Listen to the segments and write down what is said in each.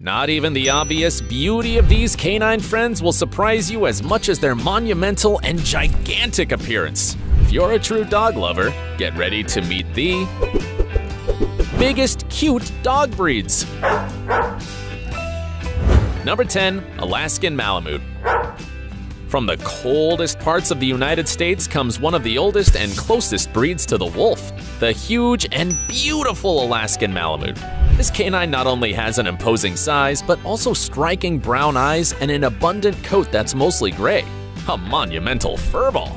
Not even the obvious beauty of these canine friends will surprise you as much as their monumental and gigantic appearance. If you're a true dog lover, get ready to meet the biggest cute dog breeds. Number 10, Alaskan Malamute. From the coldest parts of the United States comes one of the oldest and closest breeds to the wolf, the huge and beautiful Alaskan Malamute. This canine not only has an imposing size, but also striking brown eyes and an abundant coat that's mostly gray. A monumental furball.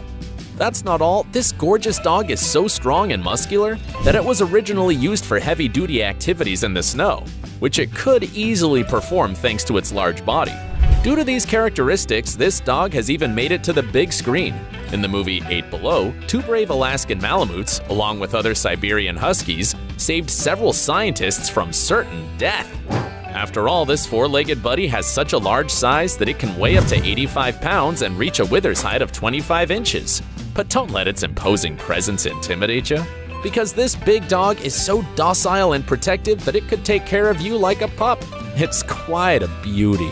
That's not all, this gorgeous dog is so strong and muscular that it was originally used for heavy-duty activities in the snow, which it could easily perform thanks to its large body. Due to these characteristics, this dog has even made it to the big screen. In the movie Eight Below, two brave Alaskan Malamutes, along with other Siberian Huskies, saved several scientists from certain death. After all, this four-legged buddy has such a large size that it can weigh up to 85 pounds and reach a withers height of 25 inches. But don't let its imposing presence intimidate you, because this big dog is so docile and protective that it could take care of you like a pup. It's quite a beauty.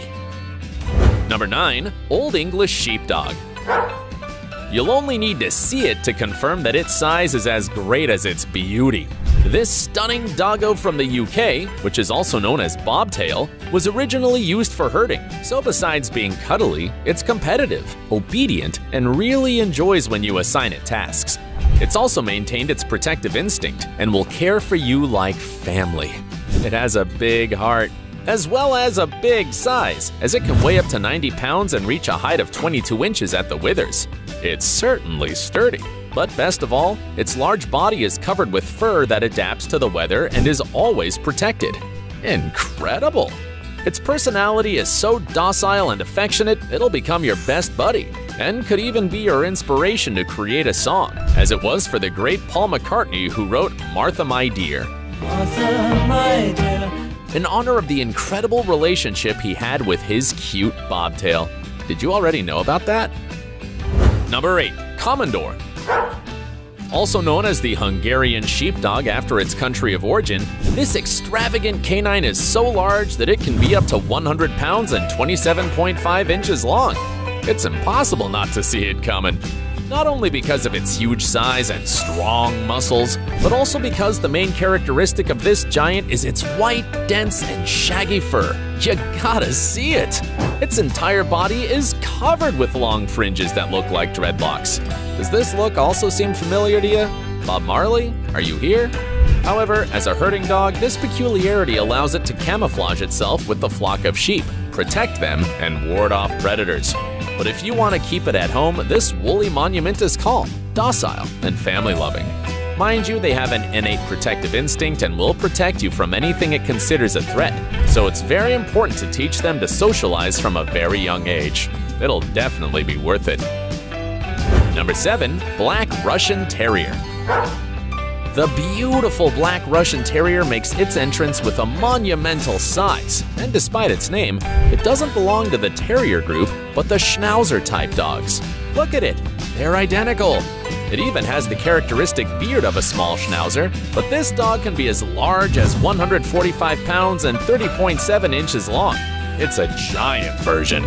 Number 9. Old English Sheepdog You'll only need to see it to confirm that its size is as great as its beauty. This stunning doggo from the UK, which is also known as bobtail, was originally used for herding, so besides being cuddly, it's competitive, obedient, and really enjoys when you assign it tasks. It's also maintained its protective instinct and will care for you like family. It has a big heart, as well as a big size, as it can weigh up to 90 pounds and reach a height of 22 inches at the withers. It's certainly sturdy, but best of all, its large body is covered with fur that adapts to the weather and is always protected. Incredible! Its personality is so docile and affectionate, it'll become your best buddy, and could even be your inspiration to create a song, as it was for the great Paul McCartney who wrote Martha My Dear. Martha, my dear. In honor of the incredible relationship he had with his cute bobtail. Did you already know about that? Number 8. Komondor also known as the Hungarian sheepdog after its country of origin, this extravagant canine is so large that it can be up to 100 pounds and 27.5 inches long. It's impossible not to see it coming. Not only because of its huge size and strong muscles, but also because the main characteristic of this giant is its white, dense, and shaggy fur. You gotta see it! Its entire body is covered with long fringes that look like dreadlocks. Does this look also seem familiar to you? Bob Marley, are you here? However, as a herding dog, this peculiarity allows it to camouflage itself with the flock of sheep, protect them, and ward off predators. But if you want to keep it at home, this woolly monument is calm, docile, and family-loving. Mind you, they have an innate protective instinct and will protect you from anything it considers a threat, so it's very important to teach them to socialize from a very young age. It'll definitely be worth it. Number 7. Black Russian Terrier the beautiful Black Russian Terrier makes its entrance with a monumental size, and despite its name, it doesn't belong to the Terrier group, but the Schnauzer type dogs. Look at it, they're identical. It even has the characteristic beard of a small Schnauzer, but this dog can be as large as 145 pounds and 30.7 inches long. It's a giant version.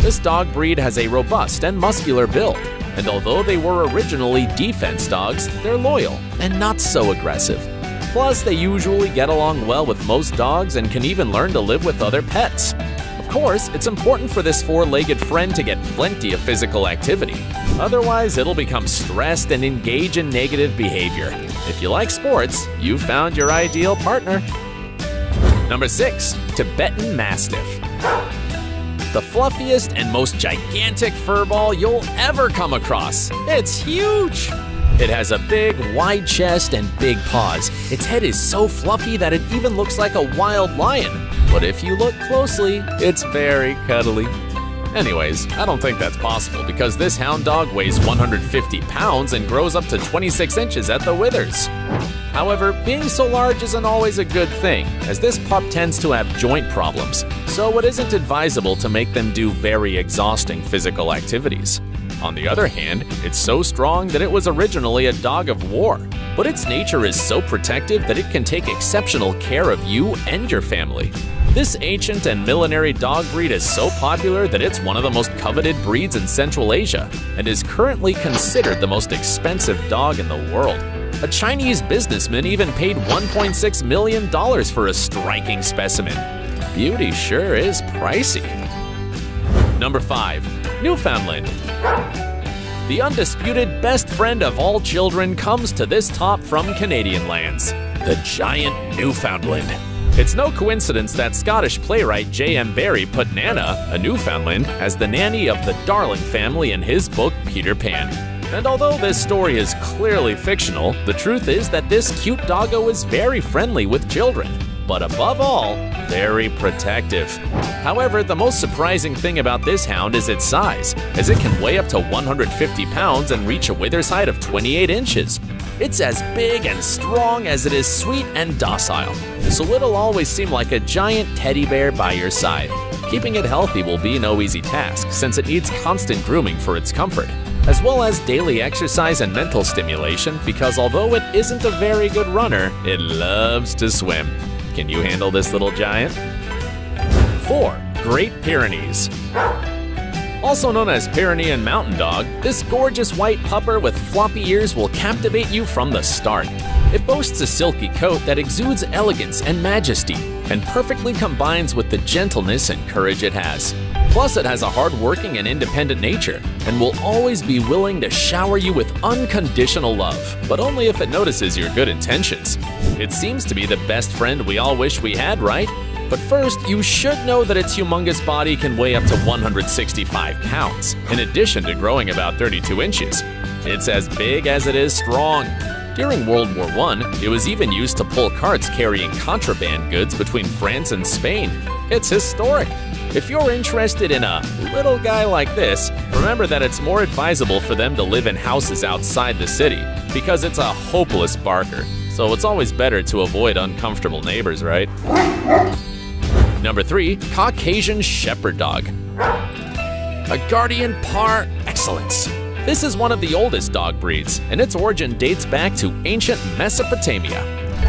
This dog breed has a robust and muscular build, and although they were originally defense dogs, they're loyal and not so aggressive. Plus, they usually get along well with most dogs and can even learn to live with other pets. Of course, it's important for this four-legged friend to get plenty of physical activity. Otherwise, it'll become stressed and engage in negative behavior. If you like sports, you've found your ideal partner. Number 6. Tibetan Mastiff the fluffiest and most gigantic furball you'll ever come across. It's huge! It has a big, wide chest and big paws. Its head is so fluffy that it even looks like a wild lion. But if you look closely, it's very cuddly. Anyways, I don't think that's possible because this hound dog weighs 150 pounds and grows up to 26 inches at the withers. However, being so large isn't always a good thing, as this pup tends to have joint problems, so it isn't advisable to make them do very exhausting physical activities. On the other hand, it's so strong that it was originally a dog of war. but its nature is so protective that it can take exceptional care of you and your family. This ancient and millenary dog breed is so popular that it's one of the most coveted breeds in Central Asia and is currently considered the most expensive dog in the world. A Chinese businessman even paid $1.6 million for a striking specimen. Beauty sure is pricey. Number 5. Newfoundland The undisputed best friend of all children comes to this top from Canadian lands, the giant Newfoundland. It's no coincidence that Scottish playwright J.M. Barrie put Nana, a Newfoundland, as the nanny of the Darling family in his book Peter Pan. And although this story is clearly fictional, the truth is that this cute doggo is very friendly with children, but above all, very protective. However, the most surprising thing about this hound is its size, as it can weigh up to 150 pounds and reach a withers height of 28 inches. It's as big and strong as it is sweet and docile, so it'll always seem like a giant teddy bear by your side. Keeping it healthy will be no easy task, since it needs constant grooming for its comfort, as well as daily exercise and mental stimulation because although it isn't a very good runner, it loves to swim. Can you handle this little giant? 4. Great Pyrenees also known as Pyrenean Mountain Dog, this gorgeous white pupper with floppy ears will captivate you from the start. It boasts a silky coat that exudes elegance and majesty, and perfectly combines with the gentleness and courage it has. Plus, it has a hard-working and independent nature, and will always be willing to shower you with unconditional love, but only if it notices your good intentions. It seems to be the best friend we all wish we had, right? But first, you should know that its humongous body can weigh up to 165 pounds, in addition to growing about 32 inches. It's as big as it is strong. During World War I, it was even used to pull carts carrying contraband goods between France and Spain. It's historic. If you're interested in a little guy like this, remember that it's more advisable for them to live in houses outside the city, because it's a hopeless barker. So it's always better to avoid uncomfortable neighbors, right? Number 3. Caucasian Shepherd Dog A guardian par excellence. This is one of the oldest dog breeds, and its origin dates back to ancient Mesopotamia.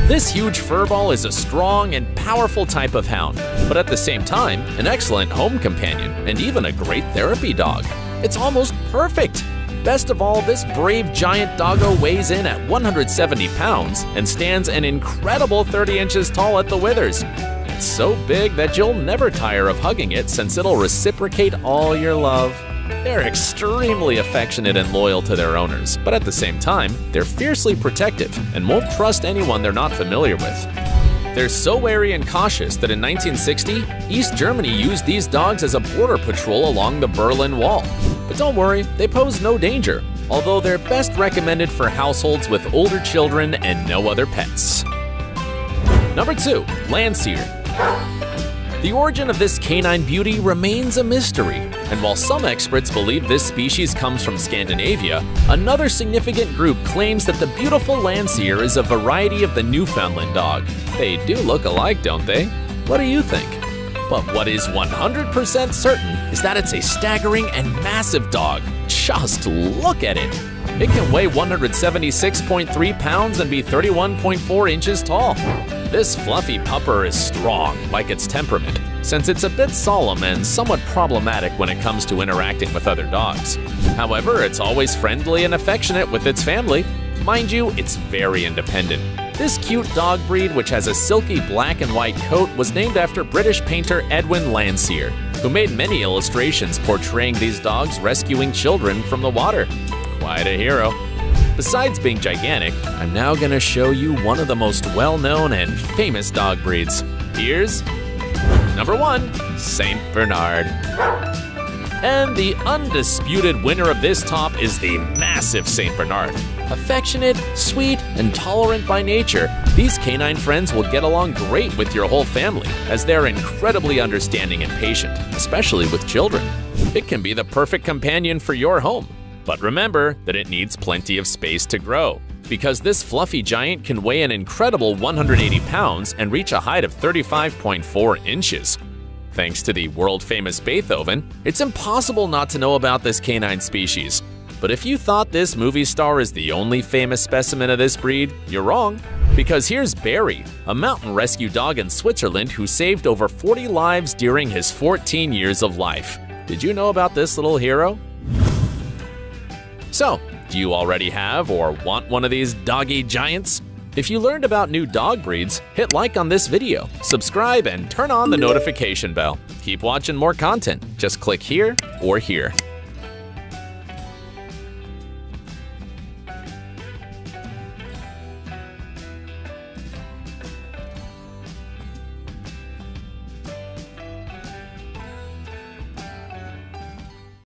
This huge furball is a strong and powerful type of hound, but at the same time, an excellent home companion and even a great therapy dog. It's almost perfect! Best of all, this brave giant doggo weighs in at 170 pounds and stands an incredible 30 inches tall at the withers. It's so big that you'll never tire of hugging it since it'll reciprocate all your love. They're extremely affectionate and loyal to their owners, but at the same time, they're fiercely protective and won't trust anyone they're not familiar with. They're so wary and cautious that in 1960, East Germany used these dogs as a border patrol along the Berlin Wall. But don't worry, they pose no danger, although they're best recommended for households with older children and no other pets. Number 2. Landseer the origin of this canine beauty remains a mystery, and while some experts believe this species comes from Scandinavia, another significant group claims that the beautiful Landseer is a variety of the Newfoundland dog. They do look alike, don't they? What do you think? But what is 100% certain is that it's a staggering and massive dog. Just look at it! It can weigh 176.3 pounds and be 31.4 inches tall. This fluffy pupper is strong, like its temperament, since it's a bit solemn and somewhat problematic when it comes to interacting with other dogs. However, it's always friendly and affectionate with its family. Mind you, it's very independent. This cute dog breed, which has a silky black and white coat, was named after British painter Edwin Landseer, who made many illustrations portraying these dogs rescuing children from the water. Quite a hero. Besides being gigantic, I'm now going to show you one of the most well-known and famous dog breeds. Here's number one, St. Bernard. And the undisputed winner of this top is the massive St. Bernard. Affectionate, sweet, and tolerant by nature, these canine friends will get along great with your whole family, as they're incredibly understanding and patient, especially with children. It can be the perfect companion for your home. But remember that it needs plenty of space to grow, because this fluffy giant can weigh an incredible 180 pounds and reach a height of 35.4 inches. Thanks to the world-famous Beethoven, it's impossible not to know about this canine species. But if you thought this movie star is the only famous specimen of this breed, you're wrong. Because here's Barry, a mountain rescue dog in Switzerland who saved over 40 lives during his 14 years of life. Did you know about this little hero? So, do you already have or want one of these doggy giants? If you learned about new dog breeds, hit like on this video, subscribe, and turn on the notification bell. Keep watching more content. Just click here or here.